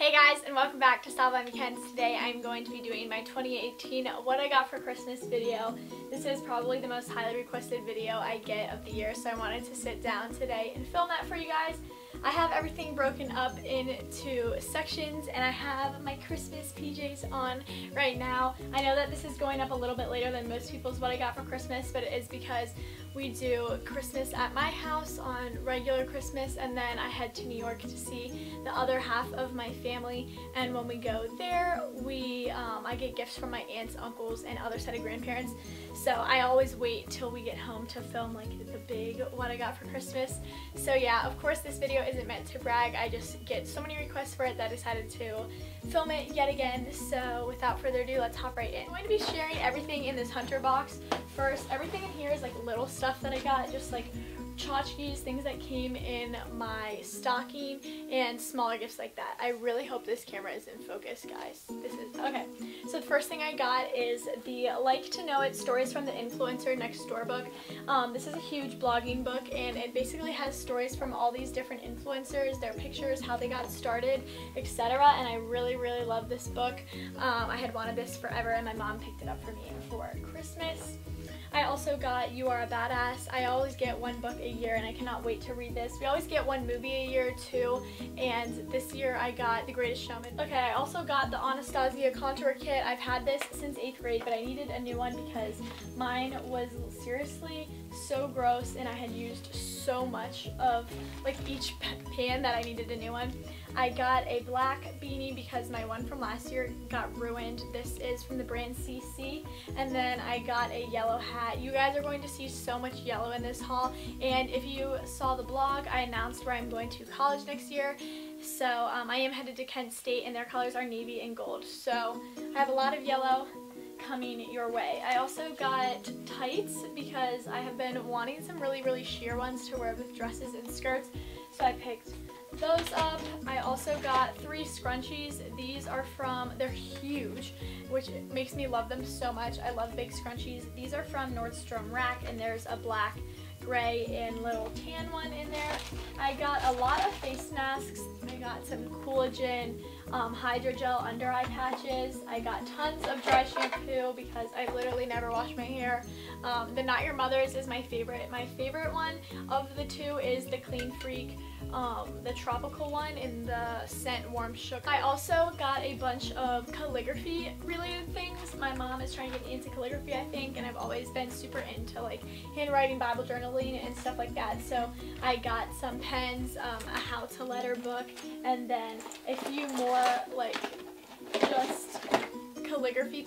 Hey guys and welcome back to Style by McKenz. Today I'm going to be doing my 2018 What I Got for Christmas video. This is probably the most highly requested video I get of the year so I wanted to sit down today and film that for you guys. I have everything broken up into sections and I have my Christmas PJs on right now. I know that this is going up a little bit later than most people's what I got for Christmas, but it is because we do Christmas at my house on regular Christmas and then I head to New York to see the other half of my family. And when we go there we um, I get gifts from my aunts, uncles, and other set of grandparents. So I always wait till we get home to film like the big what I got for Christmas. So yeah of course this video isn't meant to brag I just get so many requests for it that I decided to film it yet again so without further ado let's hop right in. I'm going to be sharing everything in this hunter box first everything in here is like little stuff that I got just like tchotchkes, things that came in my stocking, and smaller gifts like that. I really hope this camera is in focus, guys. This is, okay. So the first thing I got is the Like to Know It Stories from the Influencer Next Door book. Um, this is a huge blogging book, and it basically has stories from all these different influencers, their pictures, how they got started, etc. And I really, really love this book. Um, I had wanted this forever, and my mom picked it up for me for Christmas. I also got You Are a Badass. I always get one book a year and I cannot wait to read this. We always get one movie a year too and this year I got The Greatest Showman. Okay, I also got the Anastasia contour kit. I've had this since 8th grade but I needed a new one because mine was seriously so gross and I had used so much of like each pan that I needed a new one. I got a black beanie because my one from last year got ruined. This is from the brand CC. And then I got a yellow hat. You guys are going to see so much yellow in this haul. And if you saw the blog, I announced where I'm going to college next year. So um, I am headed to Kent State and their colors are navy and gold. So I have a lot of yellow coming your way. I also got tights because I have been wanting some really, really sheer ones to wear with dresses and skirts. So I picked those up. I also got three scrunchies. These are from, they're huge, which makes me love them so much. I love big scrunchies. These are from Nordstrom Rack, and there's a black, gray, and little tan one in there. I got a lot of face masks. I got some collagen um, hydrogel under eye patches. I got tons of dry shampoo because I literally never wash my hair. Um, the Not Your Mother's is my favorite. My favorite one of the two is the Clean Freak um, the tropical one in the scent warm sugar. I also got a bunch of calligraphy related things. My mom is trying to get into calligraphy I think and I've always been super into like handwriting, Bible journaling and stuff like that. So I got some pens, um, a how to letter book and then a few more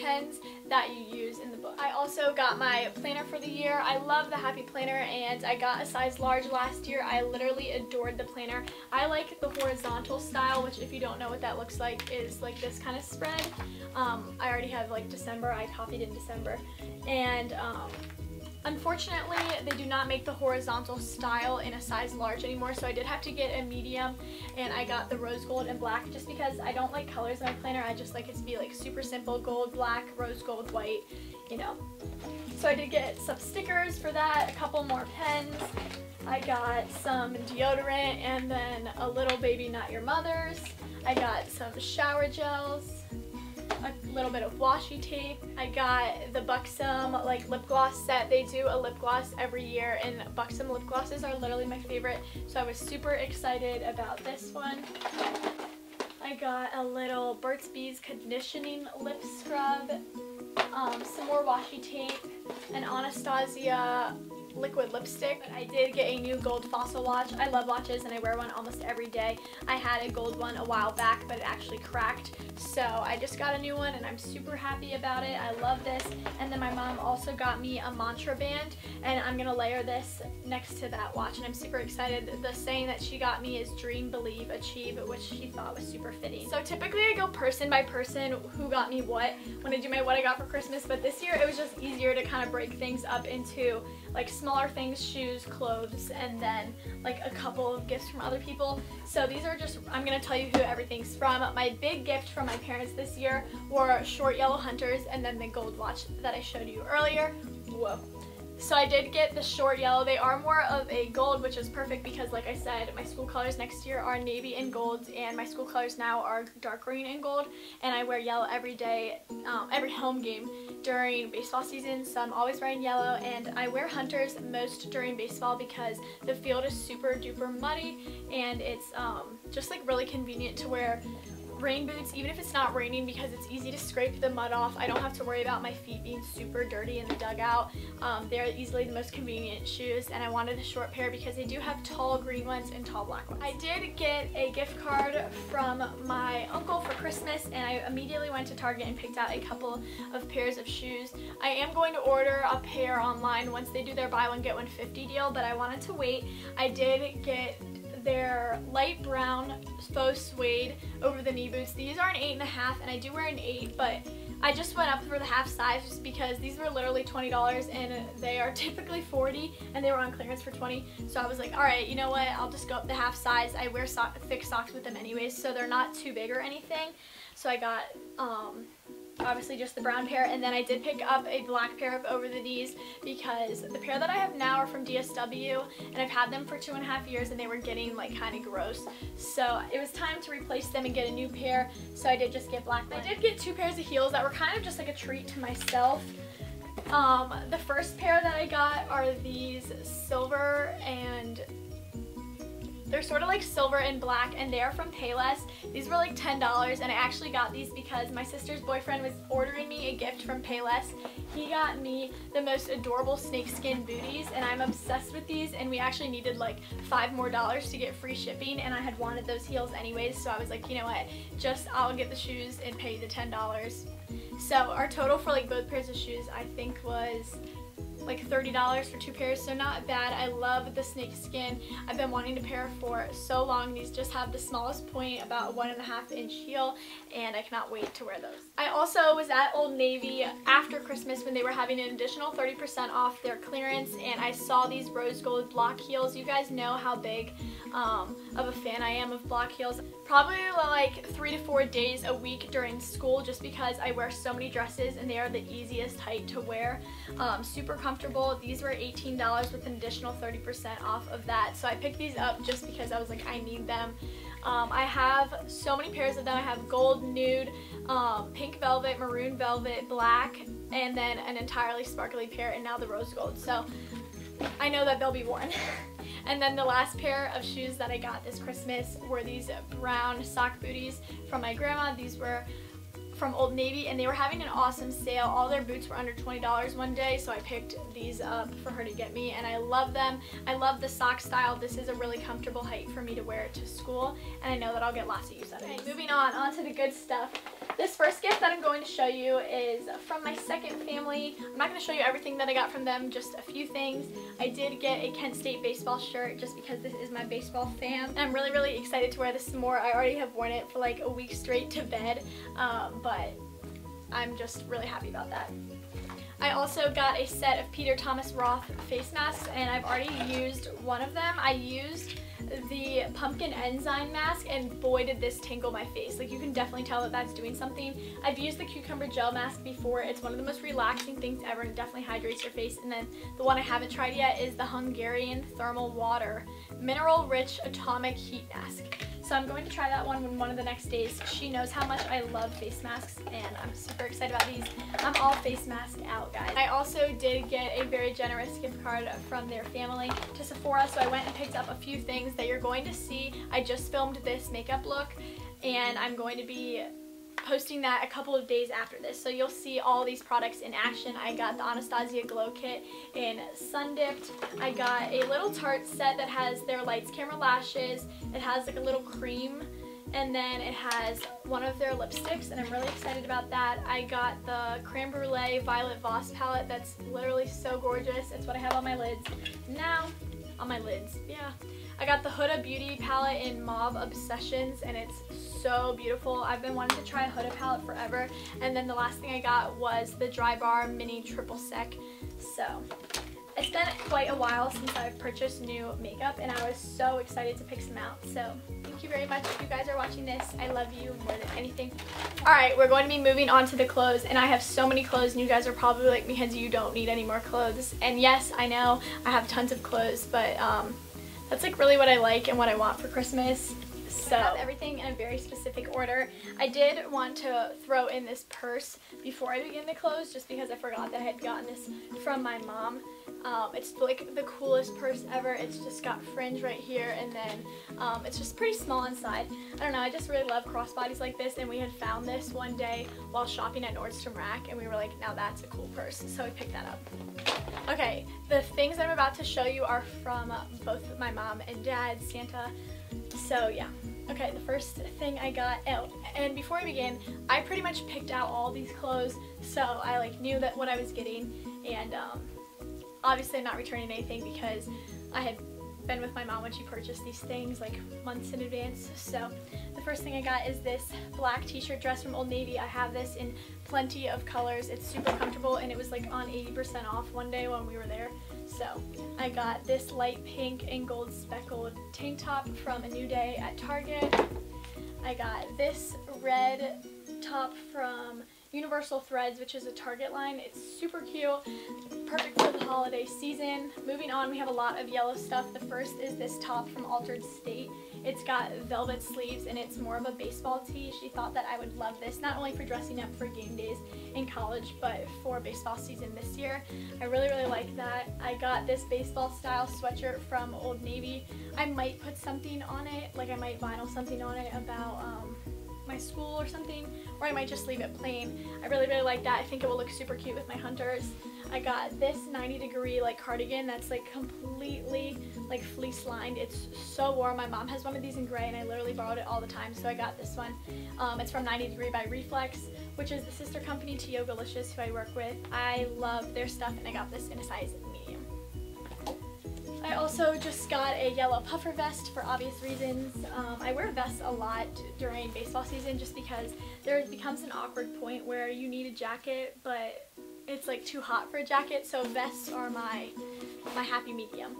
pens that you use in the book. I also got my planner for the year. I love the Happy Planner and I got a size large last year. I literally adored the planner. I like the horizontal style, which if you don't know what that looks like is like this kind of spread. Um, I already have like December. I copied in December. And um, Unfortunately, they do not make the horizontal style in a size large anymore, so I did have to get a medium, and I got the rose gold and black just because I don't like colors in my planner. I just like it to be like super simple, gold, black, rose gold, white, you know. So I did get some stickers for that, a couple more pens. I got some deodorant and then a little baby not your mother's. I got some shower gels a little bit of washi tape. I got the Buxom like lip gloss set. They do a lip gloss every year and Buxom lip glosses are literally my favorite. So I was super excited about this one. I got a little Burt's Bees conditioning lip scrub, um, some more washi tape, an Anastasia liquid lipstick. I did get a new gold fossil watch. I love watches and I wear one almost every day. I had a gold one a while back but it actually cracked so I just got a new one and I'm super happy about it. I love this and then my mom also got me a mantra band and I'm gonna layer this next to that watch and I'm super excited. The saying that she got me is dream, believe, achieve which she thought was super fitting. So typically I go person by person who got me what when I do my what I got for Christmas but this year it was just easier to kind of break things up into like smaller things, shoes, clothes, and then like a couple of gifts from other people. So these are just, I'm to tell you who everything's from. My big gift from my parents this year were short yellow hunters and then the gold watch that I showed you earlier. Whoa. So I did get the short yellow. They are more of a gold, which is perfect because like I said, my school colors next year are navy and gold and my school colors now are dark green and gold and I wear yellow every day, um, every home game during baseball season. So I'm always wearing yellow and I wear hunters most during baseball because the field is super duper muddy and it's um, just like really convenient to wear rain boots even if it's not raining because it's easy to scrape the mud off. I don't have to worry about my feet being super dirty in the dugout. Um, they're easily the most convenient shoes and I wanted a short pair because they do have tall green ones and tall black ones. I did get a gift card from my uncle for Christmas and I immediately went to Target and picked out a couple of pairs of shoes. I am going to order a pair online once they do their buy one get one 50 deal but I wanted to wait. I did get their light brown faux suede over the knee boots. These are an 8.5 and I do wear an 8 but I just went up for the half size just because these were literally $20 and they are typically 40 and they were on clearance for 20 so I was like alright you know what I'll just go up the half size. I wear so thick socks with them anyways so they're not too big or anything so I got um, obviously just the brown pair and then I did pick up a black pair of over the knees because the pair that I have now are from DSW and I've had them for two and a half years and they were getting like kind of gross so it was time to replace them and get a new pair so I did just get black. I did get two pairs of heels that were kind of just like a treat to myself. Um, the first pair that I got are these silver and they're sort of like silver and black and they're from Payless. These were like $10 and I actually got these because my sister's boyfriend was ordering me a gift from Payless. He got me the most adorable snakeskin booties and I'm obsessed with these and we actually needed like five more dollars to get free shipping and I had wanted those heels anyways so I was like you know what just I'll get the shoes and pay the $10. So our total for like both pairs of shoes I think was like $30 for two pairs, so not bad. I love the snake skin. I've been wanting to pair for so long. These just have the smallest point, about one and a half inch heel, and I cannot wait to wear those. I also was at Old Navy after Christmas when they were having an additional 30% off their clearance, and I saw these rose gold block heels. You guys know how big um, of a fan I am of block heels. Probably like three to four days a week during school just because I wear so many dresses and they are the easiest height to wear. Um, super comfortable. These were $18 with an additional 30% off of that. So I picked these up just because I was like, I need them. Um, I have so many pairs of them. I have gold, nude, um, pink velvet, maroon velvet, black, and then an entirely sparkly pair, and now the rose gold. So I know that they'll be worn. And then the last pair of shoes that I got this Christmas were these brown sock booties from my grandma. These were from Old Navy and they were having an awesome sale. All their boots were under $20 one day so I picked these up for her to get me and I love them. I love the sock style. This is a really comfortable height for me to wear to school and I know that I'll get lots of use out of it. Moving on, on to the good stuff. This first gift that I'm going to show you is from my second family. I'm not going to show you everything that I got from them, just a few things. I did get a Kent State baseball shirt just because this is my baseball fan. I'm really, really excited to wear this more. I already have worn it for like a week straight to bed, um, but I'm just really happy about that. I also got a set of Peter Thomas Roth face masks and I've already used one of them. I used the pumpkin enzyme mask and boy did this tingle my face. Like you can definitely tell that that's doing something. I've used the cucumber gel mask before. It's one of the most relaxing things ever and definitely hydrates your face. And then the one I haven't tried yet is the Hungarian Thermal Water Mineral Rich Atomic Heat Mask. So I'm going to try that one one of the next days. She knows how much I love face masks and I'm super excited about these. I'm all face mask out, guys. I also did get a very generous gift card from their family to Sephora, so I went and picked up a few things that you're going to see. I just filmed this makeup look and I'm going to be posting that a couple of days after this. So you'll see all these products in action. I got the Anastasia Glow Kit in Sun Dipped. I got a little Tarte set that has their Lights Camera Lashes. It has like a little cream and then it has one of their lipsticks and I'm really excited about that. I got the Creme Brulee Violet Voss palette that's literally so gorgeous. It's what I have on my lids now. On my lids, yeah. I got the Huda Beauty palette in Mauve Obsessions and it's so beautiful. I've been wanting to try a Huda palette forever. And then the last thing I got was the Dry Bar Mini Triple Sec. So It's been quite a while since I've purchased new makeup and I was so excited to pick some out. So thank you very much if you guys are watching this. I love you more than anything. Alright, we're going to be moving on to the clothes and I have so many clothes and you guys are probably like, me, McKenzie, you don't need any more clothes. And yes, I know I have tons of clothes, but um, that's like really what I like and what I want for Christmas. So I have everything in a very specific order. I did want to throw in this purse before I begin the clothes just because I forgot that I had gotten this from my mom. Um, it's like the coolest purse ever. It's just got fringe right here and then um, it's just pretty small inside. I don't know, I just really love crossbodies like this and we had found this one day while shopping at Nordstrom Rack and we were like, now that's a cool purse. So we picked that up. Okay, the things I'm about to show you are from both my mom and dad, Santa. So yeah. Okay, the first thing I got, out, and before I begin, I pretty much picked out all these clothes, so I like knew that what I was getting, and um, obviously I'm not returning anything because I had been with my mom when she purchased these things like months in advance. So the first thing I got is this black t-shirt dress from Old Navy. I have this in plenty of colors. It's super comfortable and it was like on 80% off one day when we were there. So I got this light pink and gold speckled tank top from A New Day at Target. I got this red top from Universal Threads, which is a Target line. It's super cute, perfect for the holiday season. Moving on, we have a lot of yellow stuff. The first is this top from Altar'd State. It's got velvet sleeves and it's more of a baseball tee. She thought that I would love this, not only for dressing up for game days in college, but for baseball season this year. I really, really like that. I got this baseball style sweatshirt from Old Navy. I might put something on it, like I might vinyl something on it about um, my school or something, or I might just leave it plain. I really, really like that. I think it will look super cute with my hunters. I got this 90 degree like cardigan that's like completely like fleece lined. It's so warm. My mom has one of these in gray and I literally borrowed it all the time, so I got this one. Um, it's from 90 degree by Reflex, which is the sister company to Yogalicious who I work with. I love their stuff and I got this in a size. I also just got a yellow puffer vest for obvious reasons. Um, I wear vests a lot during baseball season just because there becomes an awkward point where you need a jacket but it's like too hot for a jacket so vests are my my happy medium.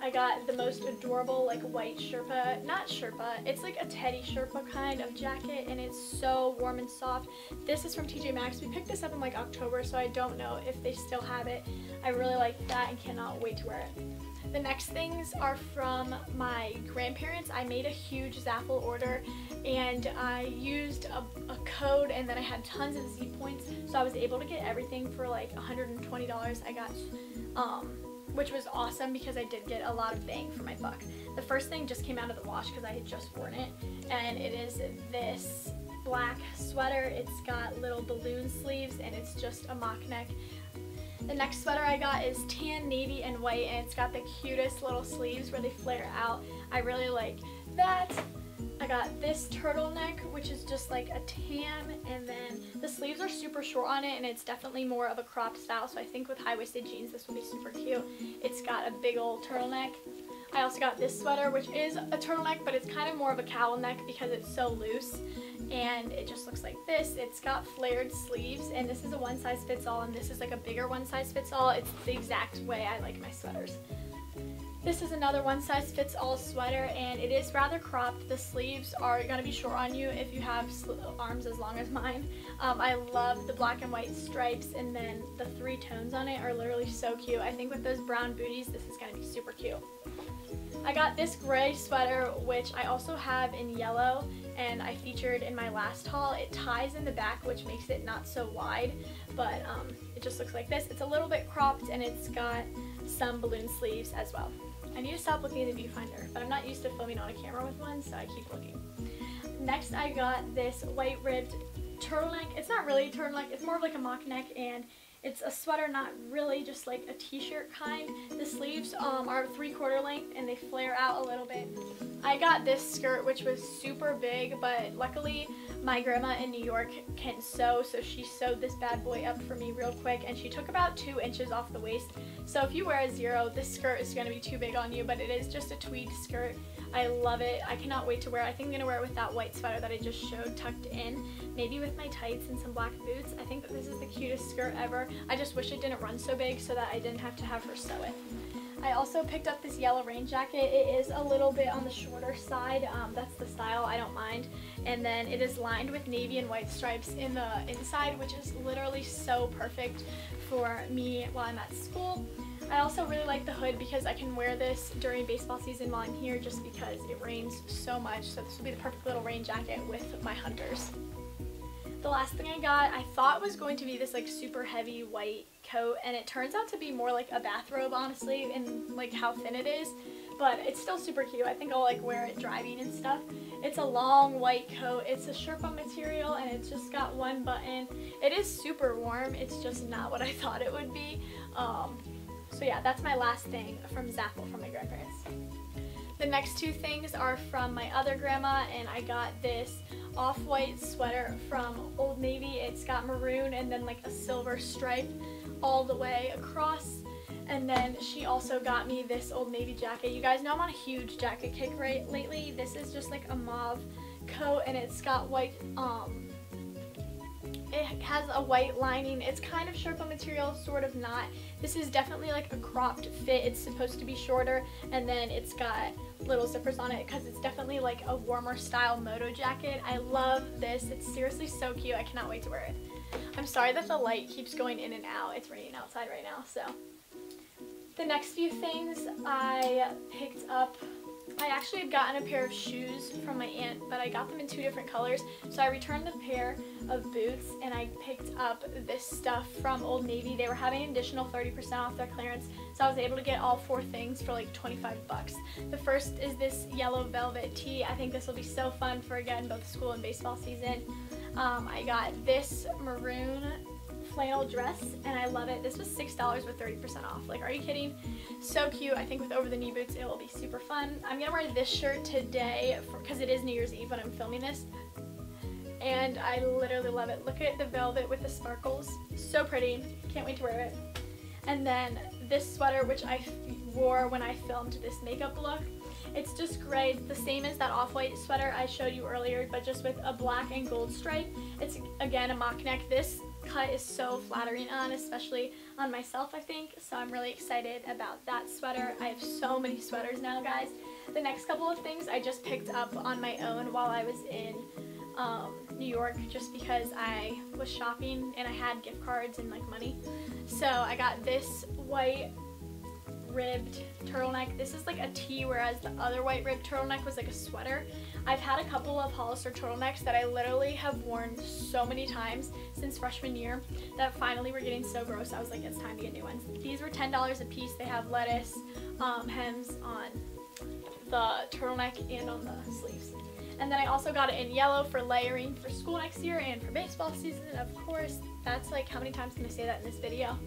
I got the most adorable like white Sherpa, not Sherpa, it's like a teddy Sherpa kind of jacket and it's so warm and soft. This is from TJ Maxx. We picked this up in like October so I don't know if they still have it. I really like that and cannot wait to wear it. The next things are from my grandparents. I made a huge Zaful order and I used a, a, code and then I had tons of Z points so I was able to get everything for like $120 I got um, which was awesome because I did get a lot of bang for my buck. The first thing just came out of the wash because I had just worn it and it is this black sweater. It's got little balloon sleeves and it's just a mock neck the next sweater I got is tan, navy, and white, and it's got the cutest little sleeves where they flare out. I really like that. I got this turtleneck, which is just like a tan, and then the sleeves are super short on it, and it's definitely more of a cropped style, so I think with high-waisted jeans, this will be super cute. It's got a big old turtleneck. I also got this sweater, which is a turtleneck, but it's kind of more of a cowl neck because it's so loose just looks like this. It's got flared sleeves and this is a one size fits all and this is like a bigger one size fits all. It's the exact way I like my sweaters. This is another one size fits all sweater and it is rather cropped. The sleeves are going to be short on you if you have arms as long as mine. Um, I love the black and white stripes and then the three tones on it are literally so cute. I think with those brown booties this is going to be super cute. I got this gray sweater which I also have in yellow and I featured in my last haul. It ties in the back which makes it not so wide but um, it just looks like this. It's a little bit cropped and it's got some balloon sleeves as well. I need to stop looking at the viewfinder but I'm not used to filming on a camera with one so I keep looking. Next I got this white ribbed turtleneck. It's not really a turtleneck, it's more of like a mock neck and it's a sweater, not really just like a t-shirt kind. The sleeves um, are three quarter length and they flare out a little bit. I got this skirt which was super big but luckily my grandma in New York can sew so she sewed this bad boy up for me real quick and she took about two inches off the waist. So if you wear a zero this skirt is going to be too big on you but it is just a tweed skirt. I love it. I cannot wait to wear it. I think I'm going to wear it with that white sweater that I just showed tucked in. Maybe with my tights and some black boots. I think that this is the cutest skirt ever. I just wish it didn't run so big so that I didn't have to have her sew it. I also picked up this yellow rain jacket. It is a little bit on the shorter side. Um, that's the style. I don't mind. And then it is lined with navy and white stripes in the inside, which is literally so perfect for me while I'm at school. I also really like the hood because I can wear this during baseball season while I'm here just because it rains so much. So this will be the perfect little rain jacket with my hunters. The last thing I got, I thought was going to be this like super heavy white coat and it turns out to be more like a bathrobe honestly and like how thin it is but it's still super cute. I think I'll like wear it driving and stuff. It's a long white coat. It's a Sherpa material and it's just got one button. It is super warm. It's just not what I thought it would be. Um, so yeah, that's my last thing from Zaful from my grandparents. The next two things are from my other grandma and I got this off-white sweater from Old Navy. It's got maroon and then like a silver stripe all the way across. And then she also got me this Old Navy jacket. You guys know I'm on a huge jacket kick right lately. This is just like a mauve coat and it's got white um it has a white lining. It's kind of Sherpa material, sort of not. This is definitely like a cropped fit. It's supposed to be shorter and then it's got little zippers on it because it's definitely like a warmer style moto jacket. I love this. It's seriously so cute. I cannot wait to wear it. I'm sorry that the light keeps going in and out. It's raining outside right now, so. The next few things I picked up I actually had gotten a pair of shoes from my aunt, but I got them in two different colors. So I returned the pair of boots and I picked up this stuff from Old Navy. They were having an additional 30% off their clearance, so I was able to get all four things for like 25 bucks. The first is this yellow velvet tee. I think this will be so fun for, again, both school and baseball season. Um, I got this maroon flannel dress and I love it. This was $6 with 30% off. Like, are you kidding? So cute. I think with over the knee boots, it will be super fun. I'm gonna wear this shirt today because it is New Year's Eve when I'm filming this. And I literally love it. Look at the velvet with the sparkles. So pretty. Can't wait to wear it. And then this sweater, which I wore when I filmed this makeup look. It's just gray, the same as that off-white sweater I showed you earlier, but just with a black and gold stripe. It's, again, a mock neck. This cut is so flattering on, especially on myself, I think. So I'm really excited about that sweater. I have so many sweaters now, guys. The next couple of things I just picked up on my own while I was in um, New York just because I was shopping and I had gift cards and like money. So I got this white ribbed turtleneck. This is like a tee, whereas the other white ribbed turtleneck was like a sweater. I've had a couple of Hollister turtlenecks that I literally have worn so many times since freshman year that finally were getting so gross. I was like, it's time to get new ones. These were $10 a piece. They have lettuce um, hems on the turtleneck and on the sleeves. And then I also got it in yellow for layering for school next year and for baseball season, of course. That's like, how many times can I say that in this video?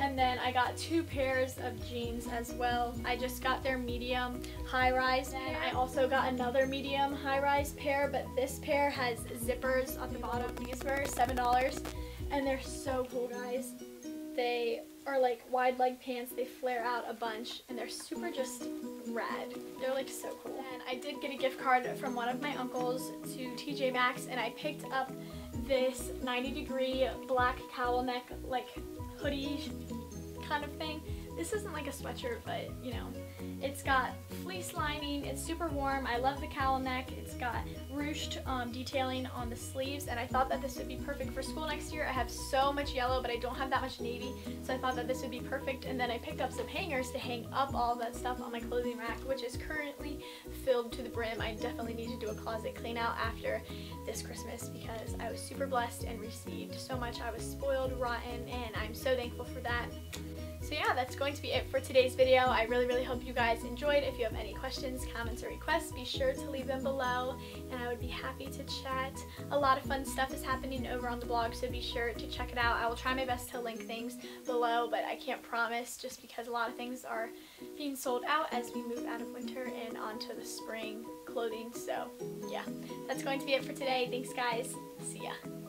And then I got two pairs of jeans as well. I just got their medium high-rise. And I also got another medium high-rise pair, but this pair has zippers on the bottom. These were $7, and they're so cool, guys. They are like wide leg pants. They flare out a bunch, and they're super just rad. They're like so cool. And I did get a gift card from one of my uncles to TJ Maxx, and I picked up this 90 degree black cowl neck like hoodie kind of thing. This isn't like a sweatshirt, but you know, it's got fleece lining, it's super warm, I love the cowl neck, it's got ruched um, detailing on the sleeves, and I thought that this would be perfect for school next year. I have so much yellow, but I don't have that much navy, so I thought that this would be perfect, and then I picked up some hangers to hang up all that stuff on my clothing rack, which is currently filled to the brim. I definitely need to do a closet clean out after this Christmas because I was super blessed and received so much. I was spoiled, rotten, and I'm so thankful for that. So yeah, that's going to be it for today's video. I really, really hope you guys enjoyed. If you have any questions, comments, or requests, be sure to leave them below, and I would be happy to chat. A lot of fun stuff is happening over on the blog, so be sure to check it out. I will try my best to link things below, but I can't promise just because a lot of things are being sold out as we move out of winter and onto the spring clothing. So yeah, that's going to be it for today. Thanks guys. See ya.